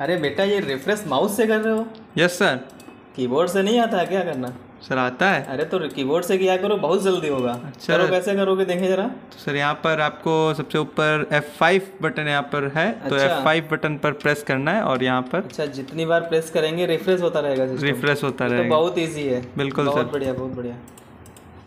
अरे बेटा ये रिफ्रेश माउस से कर रहे हो? यस सर कीबोर्ड से नहीं आता है क्या करना? सर आता है। अरे तो कीबोर्ड से किया करो बहुत जल्दी होगा। अच्छा। करो कैसे करोगे देखें जरा। तो सर यहाँ पर आपको सबसे ऊपर F5 बटन यहाँ पर है तो अच्छा। F5 बटन पर प्रेस करना है और यहाँ पर अच्छा जितनी बार प्रेस करेंगे रिफ्रेश होता रहेगा रिफ्रेश होता तो रहेगा। बहुत ईजी है। बिल्कुल बहुत सर बढ़िया बहुत बढ़िया।